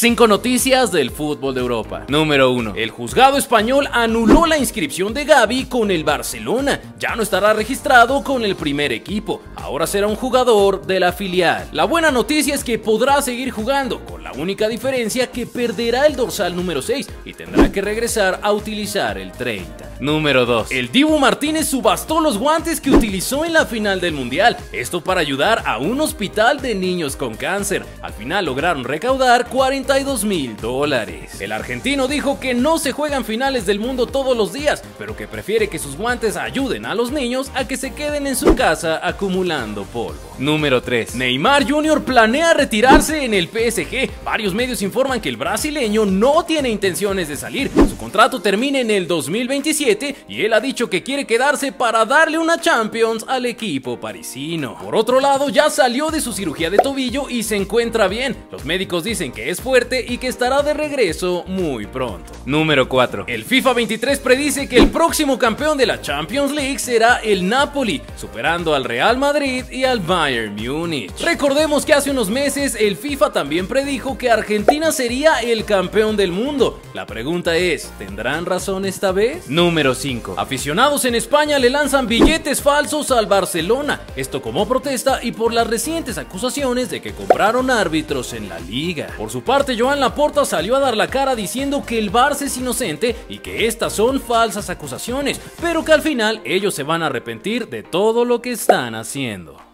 5 noticias del fútbol de Europa. Número 1. El juzgado español anuló la inscripción de Gaby con el Barcelona. Ya no estará registrado con el primer equipo. Ahora será un jugador de la filial. La buena noticia es que podrá seguir jugando, con la única diferencia que perderá el dorsal número 6 y tendrá que regresar a utilizar el 30. Número 2. El Dibu Martínez subastó los guantes que utilizó en la final del Mundial. Esto para ayudar a un hospital de niños con cáncer. Al final lograron recaudar 42 mil dólares. El argentino dijo que no se juegan finales del mundo todos los días, pero que prefiere que sus guantes ayuden a los niños a que se queden en su casa acumulando polvo. Número 3. Neymar Jr. planea retirarse en el PSG. Varios medios informan que el brasileño no tiene intenciones de salir. Su contrato termina en el 2027 y él ha dicho que quiere quedarse para darle una Champions al equipo parisino. Por otro lado, ya salió de su cirugía de tobillo y se encuentra bien. Los médicos dicen que es fuerte y que estará de regreso muy pronto. Número 4. El FIFA 23 predice que el próximo campeón de la Champions League será el Napoli, superando al Real Madrid y al Bayern Múnich. Recordemos que hace unos meses el FIFA también predijo que Argentina sería el campeón del mundo. La pregunta es, ¿tendrán razón esta vez? Número 5. Aficionados en España le lanzan billetes falsos al Barcelona, esto como protesta y por las recientes acusaciones de que compraron árbitros en la liga. Por su parte, Joan Laporta salió a dar la cara diciendo que el Barça es inocente y que estas son falsas acusaciones, pero que al final ellos se van a arrepentir de todo lo que están haciendo.